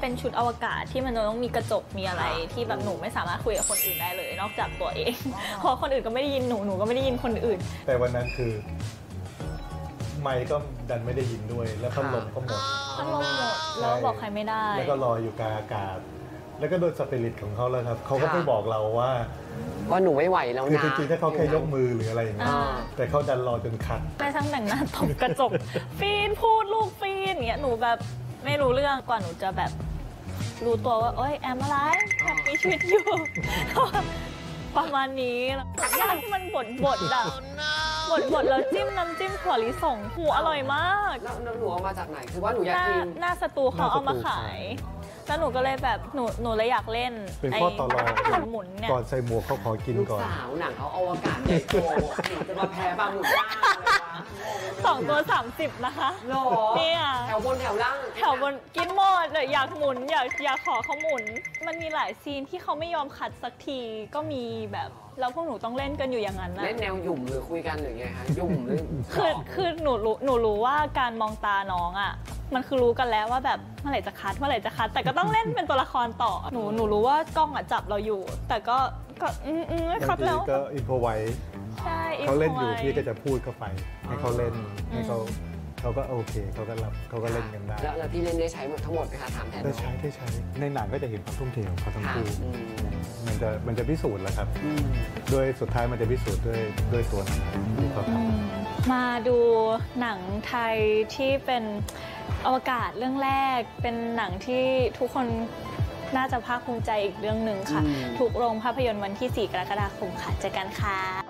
เป็นชุดอวกาศที่มันจะต้องมีกระจกมีอะไร ที่แบบหนูไม่สามารถคุยกับคนอื่นได้เลย นอกจากตัวเองเพราะคนอื่นก็ไม่ได้ยินหนูหนูก็ไม่ได้ยินคนอื่น แต่วันนั้นคือ ไมค์ก็ดันไม่ได้ยินด้วย แล้วพัดลมก็หมดพัดลมหมดแล้วบอกใครไม่ได้ แล้วก็ลอยอยู่กลางอากาศ แล้วก็โดยสปิริตของเขาแล้วครับเขาก็ไม่บอกเราว่าว่าหนูไม่ไหวแล้วคือนะจริงๆถ้าเขาแค่ยกมือหรืออะไรอย่างเงี้ยอ่าแต่เขาดันรอจนคัดแม่ช่างแต่งหน้าตบกระจก ฟีนพูดลูกฟีนอย่างเงี้ยหนูแบบไม่รู้เรื่องกว่าหนูจะแบบ รู้ตัวว่าเอ้ยแอมอะไรแบบมีชีวิตอยู่ ประมาณนี้ยากที่มันบดบดๆอะบดบดๆแล้วจิ้มน้ำจิ้มถั่วลิสงหูอร่อยมากแล้วแล้วหนูเอามาจากไหนคือว่าหนูอหยากน้ากิน หน้าสตูเขาเอามาขาย แล้วหนูก็เลยแบบหนูหนูเลยอยากเล่นเป็นข้อต่อรองไหมุนๆเนี่ยก่อนใส่หมวกเขาขอกินลูกก่อนสาวหนังเขาอวกาศใหญ่โตหนูจะมาแพ้บางหมุนล่างเลยวะ สองตัวสามสิบนะคะหรอเนี่ยแถวบนแถวล่างแถวบนกินหมดเลยอยากหมุนอยากอยากขอเขาหมุน มันมีหลายซีนที่เขาไม่ยอมคัดสักทีก็มีแบบแล้วพวกหนูต้องเล่นกันอยู่อย่างนั้นนะเล่นแนวหยุ่มหรือคุยกันหรือไงคะหยุ่มหรือคือคือหนูรู้หนูรู้ว่าการมองตาน้องอะมันคือรู้กันแล้วว่าแบบเมื่อไหร่จะคัดเมื่อไหร่จะคัดแต่ก็ต้องเล่นเป็นตัวละครต่อหนูหนูรู้ว่ากล้องอะจับเราอยู่ แต่ก็ก็อืมอืมไม่บาคังดทีแล้วก็อินโฟไว้ใช่ เขาเล่นอยู่ไว้พี่ก็จะพูดเข้าไป ให้เขาเล่นให้เขาเขาก็โอเคเขาก็รับเขาก็เล่นกันได้แล้วแล้วที่เล่นได้ใช้หมดทั้งหมดไหมคะถามแทนได้น้องใช้ได้ใช้ในหนังก็จะเห็นความทุ่มเทของเขาทั้งค่ะคู่อืมมันจะมันจะพิสูจน์แหละครับอืมด้วยสุดท้ายมันจะพิสูจน์ด้วยด้วยตัวหนังที่เขาทำมาดูหนังไทยที่เป็นอวกาศเรื่องแรก เป็นหนังที่ทุกคนน่าจะภาคภูมิใจอีกเรื่องหนึ่งค่ะอืมทุกโรงภาพยนตร์วันที่ 4 กรกฎาคมค่ะเจอกันค่ะ